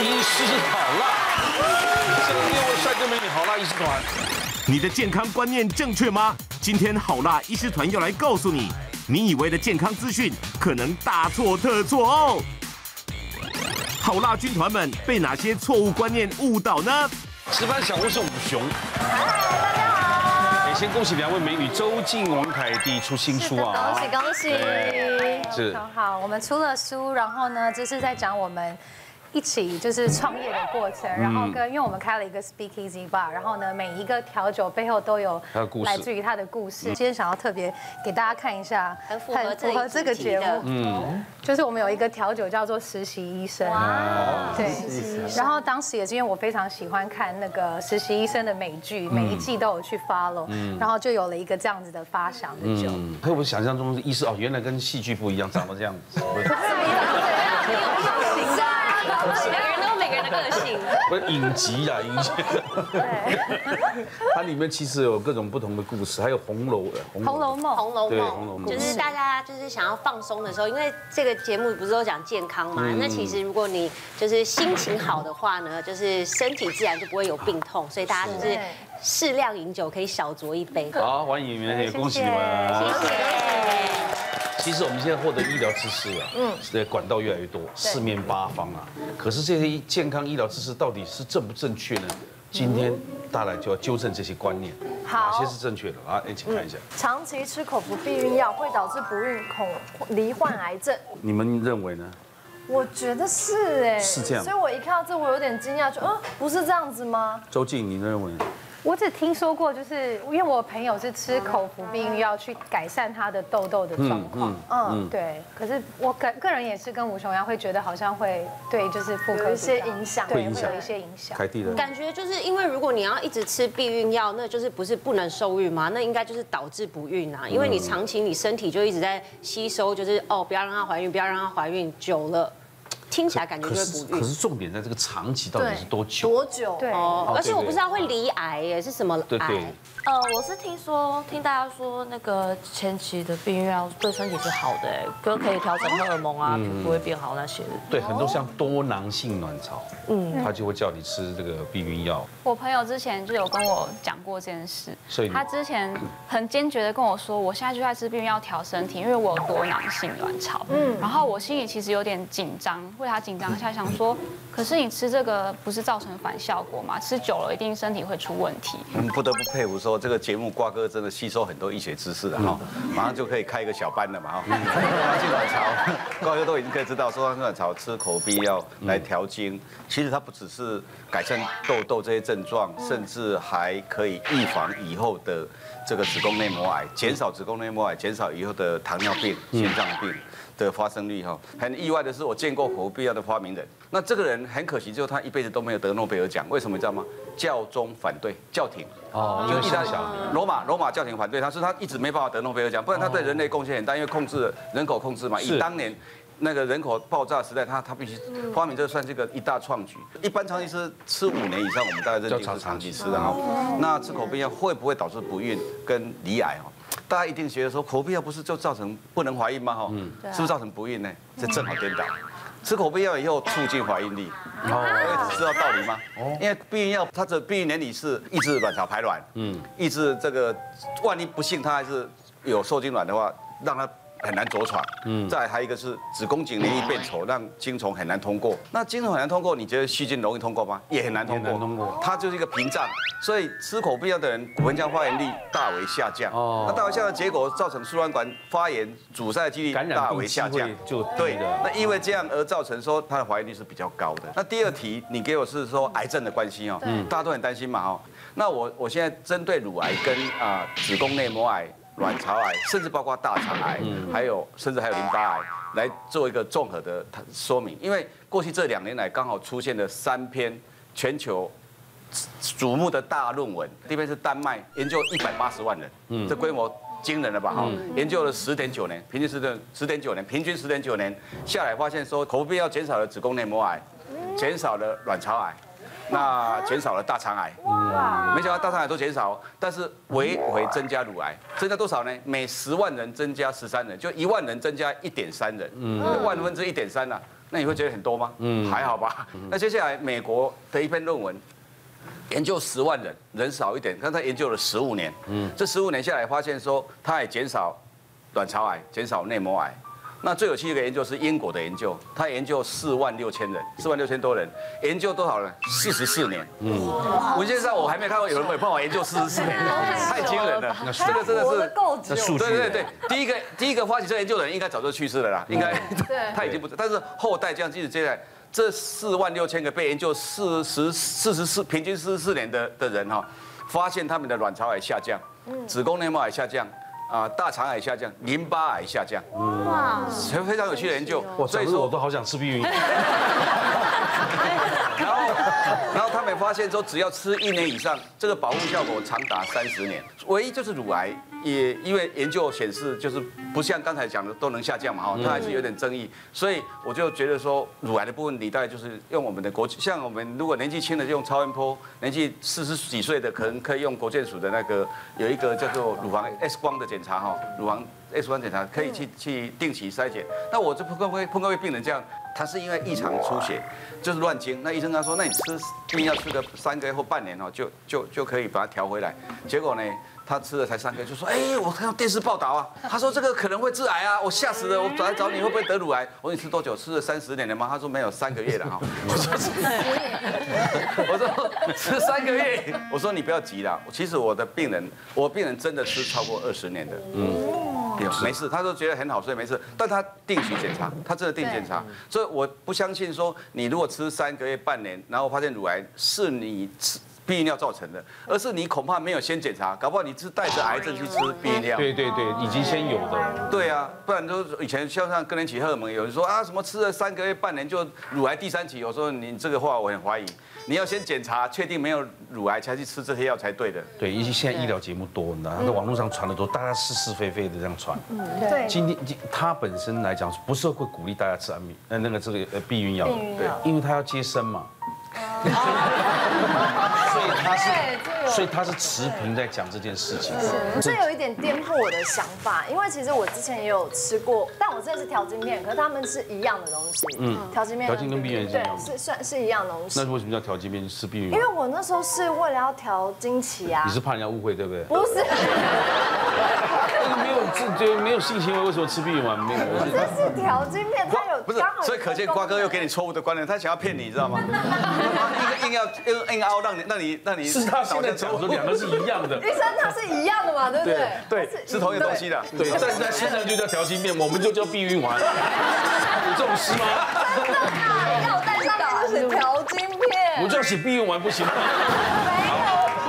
医师好辣，这六位帅哥美女好辣医师团，你的健康观念正确吗？今天好辣医师团要来告诉你，你以为的健康资讯可能大错特错哦。好辣军团们被哪些错误观念误导呢？值班小屋是武雄。大家好，也先恭喜两位美女周静、王凯蒂出新书啊！恭喜恭喜！是很好，我们出了书，然后呢，这是在讲我们。一起就是创业的过程，然后跟因为我们开了一个 Speakeasy Bar，然后呢每一个调酒背后都有来自于他的故事。今天想要特别给大家看一下，很符合这个节目，嗯，就是我们有一个调酒叫做实习医生，对，然后当时也是因为我非常喜欢看那个实习医生的美剧，每一季都有去 follow，然后就有了一个这样子的发想的酒。和我想象中的医生哦，原来跟戏剧不一样，长得这样子。每个人都有每个人的个性，不是影集啊，影集。它里面其实有各种不同的故事，还有红楼的《红楼梦》。红楼梦，红楼梦，就是大家就是想要放松的时候，因为这个节目不是都讲健康嘛？那其实如果你就是心情好的话呢，就是身体自然就不会有病痛，所以大家就是适量饮酒，可以小酌一杯。好，欢迎你们，也恭喜你们，谢谢。其实我们现在获得医疗知识啊，嗯，的管道越来越多，四面八方啊。可是这些健康医疗知识到底是正不正确呢？今天大来就要纠正这些观念，哪些是正确的啊？一起看一下。长期吃口服避孕药会导致不孕、恐罹患癌症。你们认为呢？我觉得是哎，是这样。所以我一看到这，我有点惊讶，就嗯，不是这样子吗？周静，你认为？我只听说过，就是因为我朋友是吃口服避孕药去改善他的痘痘的状况，嗯，对。可是我个个人也是跟吴雄一样，会觉得好像会对就是妇科一些影响，对，会有一些影响。开地的感觉就是因为如果你要一直吃避孕药，那就是不是不能受孕吗？那应该就是导致不孕啊，因为你长期你身体就一直在吸收，就是哦不要让她怀孕，不要让她怀孕，久了。听起来感觉就是不孕，可是重点在这个长期到底是多久？多久？对，而且我不知道会离癌耶，是什么癌？呃，我是听说，听大家说那个前期的避孕药对身体是好的，哎，哥可以调整荷尔蒙啊，皮肤会变好那些。对，很多像多囊性卵巢，嗯，他就会叫你吃这个避孕药。我朋友之前就有跟我讲过这件事，所以他之前很坚决的跟我说，我现在就在吃避孕药调身体，因为我有多囊性卵巢。嗯，然后我心里其实有点紧张，为他紧张下，想说，可是你吃这个不是造成反效果吗？吃久了一定身体会出问题。我们不得不佩服说。这个节目瓜哥真的吸收很多医学知识了哈，马上就可以开一个小班了嘛哈。多囊性卵巢，瓜哥都已经可以知道，多囊性卵巢吃口服药来调经，其实它不只是改善痘痘这些症状，甚至还可以预防以后的这个子宫内膜癌，减少子宫内膜癌，减少以后的糖尿病、心脏病的发生率哈。很意外的是，我见过口必要的发明人，那这个人很可惜，就是他一辈子都没有得诺贝尔奖，为什么你知道吗？教宗反对，教廷。哦，就意大利罗马罗马教廷反对他，是他一直没办法得诺贝尔奖，不然他对人类贡献很大，因为控制人口控制嘛。以当年那个人口爆炸时代，他他必须发明这算是一个一大创举。一般长期吃吃五年以上，我们大概认定是长期吃的哈。那吃口服药会不会导致不孕跟离癌哈？大家一定觉得说口服药不是就造成不能怀孕吗哈？是不是造成不孕呢？这正好颠倒。吃口服药以后促进怀孕力，哦，知道道理吗？哦，因为避孕药它的避孕原理是抑制卵巢排卵，嗯，抑制这个，万一不幸它还是有受精卵的话，让它。很难着床，嗯，再还一个是子宫颈黏液变稠，让精虫很难通过。那精虫很难通过，你觉得细菌容易通过吗？也很难通过。通过。它就是一个屏障，所以吃口服药的人，骨盆腔发炎率大为下降。哦。那大为下降的结果，造成输卵管发炎阻塞的几率大为下降。就对的。那因为这样而造成说它的怀孕率是比较高的。那第二题，你给我是说癌症的关系哦。嗯。大家都很担心嘛哦。那我我现在针对乳癌跟啊子宫内膜癌。卵巢癌，甚至包括大肠癌，还有甚至还有淋巴癌，来做一个综合的说明。因为过去这两年来，刚好出现了三篇全球瞩目的大论文。第一篇是丹麦研究一百八十万人，这规模惊人了吧？哈，研究了十点九年，平均十点十点九年，平均十点九年下来，发现说口服药减少了子宫内膜癌，减少了卵巢癌。那减少了大肠癌，哇！没想到大肠癌都减少，但是微微增加乳癌，增加多少呢？每十万人增加十三人，就一万人增加一点三人，嗯，万分之一点三呐，那你会觉得很多吗？嗯，还好吧。那接下来美国的一篇论文，研究十万人，人少一点，刚才研究了十五年，嗯，这十五年下来发现说，它也减少卵巢癌，减少内膜癌。那最有趣的一个研究是英国的研究，他研究四万六千人，四万六千多人，研究多少人？四十四年。嗯，文件上我还没看过有人有办法研究四十四年，太惊人了。那这个真的是够久。对对对，第一个第一个发起这研究的人应该早就去世了啦，应该。对。他已经不，但是后代这样继续接下来，这四万六千个被研究四十四十四平均四十四年的的人哈，发现他们的卵巢癌下降，子宫内膜癌下降。啊，大肠癌下降，淋巴癌下降，哇，非常有趣的研究。所以说我都好想吃避孕药。然后，发现说，只要吃一年以上，这个保护效果长达三十年。唯一就是乳癌。也因为研究显示，就是不像刚才讲的都能下降嘛，哈，它还是有点争议，所以我就觉得说，乳癌的部分，你大概就是用我们的国，像我们如果年纪轻的就用超音波，年纪四十几岁的可能可以用国健署的那个有一个叫做乳房 X 光的检查，哈，乳房 X 光检查可以去去定期筛检。那我这碰过会碰过位病人这样，他是因为异常出血，就是乱经，那医生他说，那你吃一定要吃个三个月或半年哦，就就就可以把它调回来。结果呢？他吃了才三个月，就说：“哎，我看到电视报道啊，他说这个可能会致癌啊，我吓死了，我找来找你会不会得乳癌？我说你吃多久？吃了三十年了吗？他说没有，三个月了哈。我说我说吃三个月，我说你不要急啦，其实我的病人，我病人真的吃超过二十年的，嗯，没事，他说觉得很好，所以没事，但他定期检查，他真的定检查，所以我不相信说你如果吃三个月、半年，然后发现乳癌是你吃。避孕药造成的，而是你恐怕没有先检查，搞不好你是带着癌症去吃避孕药。对对对，已经先有的。对啊，不然都以前像像更年期荷尔蒙，有人说啊什么吃了三个月半年就乳癌第三期，我说你这个话我很怀疑，你要先检查确定没有乳癌才去吃这些药才对的。对，尤其现在医疗节目多，你知道，在网络上传的多，大家是是非非的这样传。嗯，对。今天他本身来讲不是会鼓励大家吃安眠呃那个这个呃避孕药，对，因为他要接生嘛。所以他是，所以他是持平在讲这件事情。是这有一点颠覆我的想法，因为其实我之前也有吃过，但我真的是调经片，可是他们是一样的东西。嗯，调经片。调筋跟避孕是一样是算是一样的东西。那为什么叫调经片吃避孕？因为我那时候是为了要调经期啊。你是怕人家误会对不对？不是。没有自觉，没有性行为，为什么吃避孕丸？没有。这是调经片，它有不是，所以可见瓜哥又给你错误的观念，他想要骗你，知道吗？硬硬要硬硬凹，让你让你让你是他现在讲说两个是一样的，医生他是一样的嘛，对不对？对，是同一个东西的。对，但是在现在就叫调经片，我们就叫避孕丸。有这种事吗？真的啊，要带上面是调经片，我就要写避孕丸不行吗？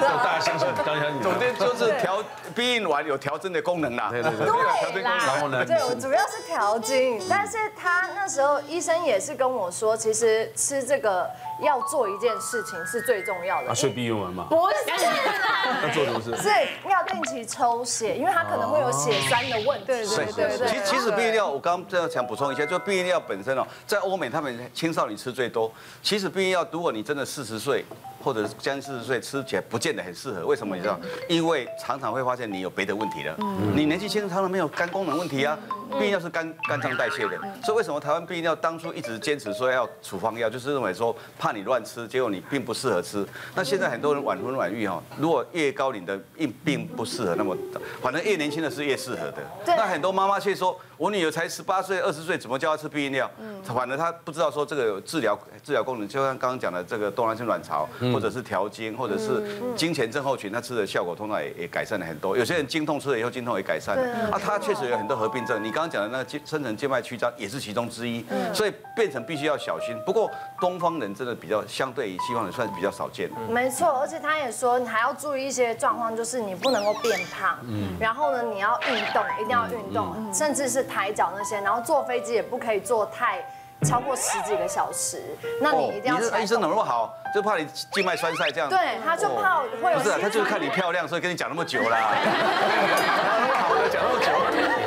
大家相信，大家相信。总之就是调避孕丸有调经的功能啦。对对对。对啦。然后呢？对，我主要是调经，但是他那时候医生也是跟我说，其实吃这个。要做一件事情是最重要的，啊，睡避孕丸吗？不是，要做什么事？是要定期抽血，因为它可能会有血栓的问题。对对对对。其其实避孕药，我刚刚这样想补充一下，就避孕药本身哦，在欧美他们青少年吃最多。其实避孕药，如果你真的四十岁或者将近四十岁吃起来，不见得很适合。为什么你知道？因为常常会发现你有别的问题了。你年纪轻常常没有肝功能问题啊。避孕药是肝肝脏代谢的，所以为什么台湾避孕药当初一直坚持说要处方药，就是认为说怕你乱吃，结果你并不适合吃。那现在很多人晚婚晚育哈，如果越高龄的并并不适合那么，反正越年轻的是越适合的。那很多妈妈却说。我女儿才十八岁、二十岁，怎么叫她吃避孕药？嗯，反正她不知道说这个有治疗治疗功能，就像刚刚讲的这个多囊性卵巢，或者是调经，或者是经前症候群，她吃的效果通常也也改善了很多。有些人经痛吃了以后，经痛也改善了。啊，她确实有很多合并症。你刚刚讲的那个深层静脉曲张也是其中之一，所以变成必须要小心。不过东方人真的比较相对于西方人算是比较少见。没错，而且他也说你还要注意一些状况，就是你不能够变胖，嗯，然后呢你要运动，一定要运动，甚至是。抬脚那些，然后坐飞机也不可以坐太超过十几个小时。那你一定要。你医生怎么那么好？就怕你静脉栓塞这样。对，他就怕会有。不是，他就是看你漂亮，所以跟你讲那么久啦。那么好的讲那么久。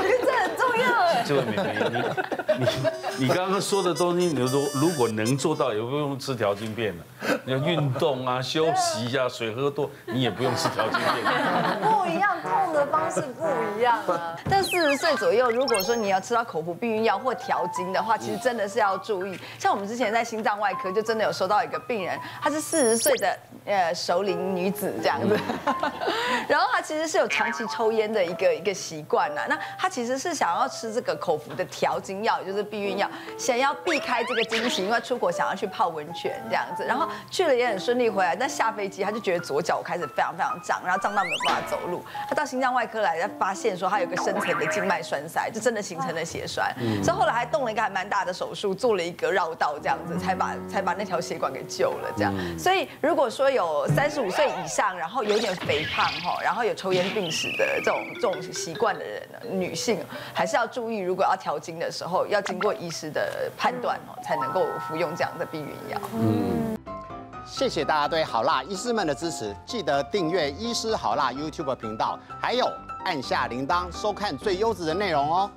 这很重要哎。这位美女，你你 你刚刚说的东西，你说如果能做到，也不用吃调经片了。你要运动啊，休息一下，水喝多，你也不用吃调经片。不一样，痛的方式不一样啊。但四十岁左右，如果说你要吃到口服避孕药或调经的话，其实真的是要注意。像我们之前在心脏外科，就真的有收到一个病人，她是四十岁的呃熟龄女子这样子，然后她其实是有长期抽烟的一个一个习惯呐。那她其实是想要吃这个口服的调经药，也就是避孕药，想要避开这个惊喜，因为出国想要去泡温泉这样子，然后。去了也很顺利回来，但下飞机他就觉得左脚开始非常非常胀，然后胀到没有办法走路。他到心脏外科来，他发现说他有个深层的静脉栓塞，就真的形成了血栓。所以后来还动了一个还蛮大的手术，做了一个绕道这样子，才把才把那条血管给救了。这样，所以如果说有三十五岁以上，然后有点肥胖哈，然后有抽烟病史的这种这种习惯的人，女性还是要注意，如果要调经的时候，要经过医师的判断哦，才能够服用这样的避孕药。嗯。谢谢大家对好辣医师们的支持，记得订阅医师好辣 YouTube 频道，还有按下铃铛收看最优质的内容哦。